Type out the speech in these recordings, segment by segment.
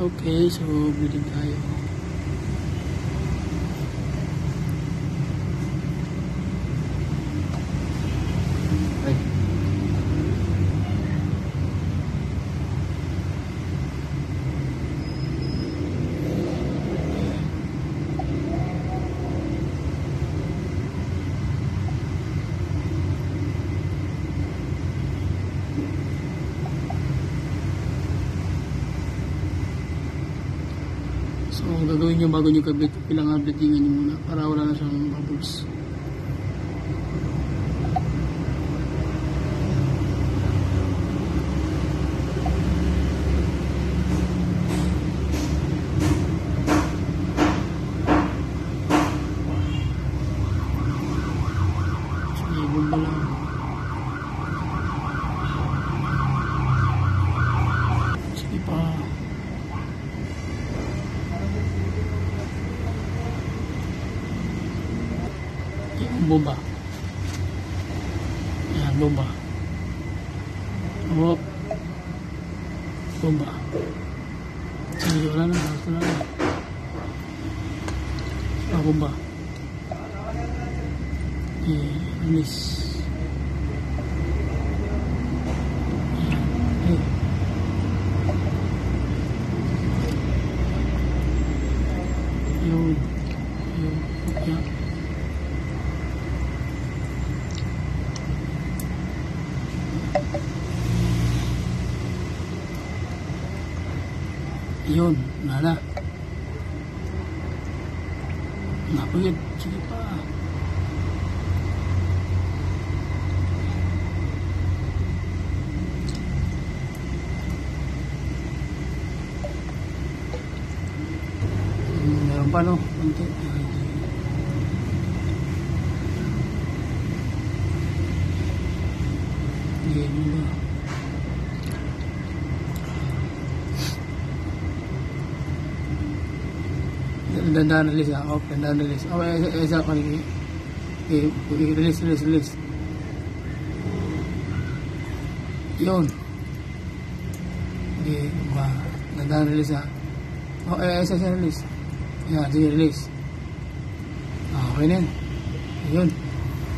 Okay, so bilig tayo. Ang gagawin nyo bago nyo kabit, kailangan updatingan nyo muna para wala na siyang bubbles. Bomba lang. Sige pa. Yung bomba. Yan, bomba. Hop. Bomba. Sige, wala na. Wala na. Ah, bomba. Eh, release. Yan. Eh. Yun. Yun. Yan. Yun, nana. Napagod. Sige pa. Meron pa no? Konti. Hindi mo ba? Dandan release ah. Oh, dandan release. Oh, eh, eh, isa ko ni release, release, release. Yun. Hindi, ba, dandan release ah. Oh, eh, isa, isa release. Yan, sige, release. Ah, okay na. Yun.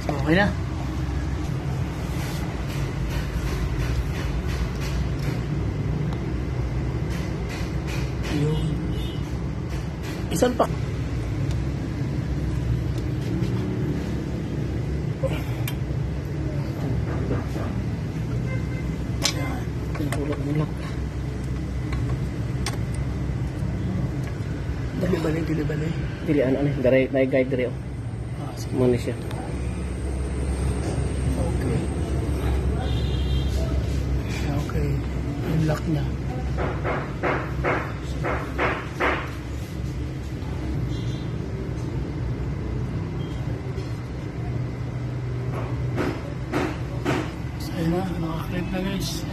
So, okay na. Yun. Isan pa? Yan. Pinahulog mo lang. Dali ba dili ba Dili ano ano, dere na guide dere oh. Ah, sige. Mo ni siya. Okay. Okay. Yung lock niya. So, yun na. Nakaklip na guys.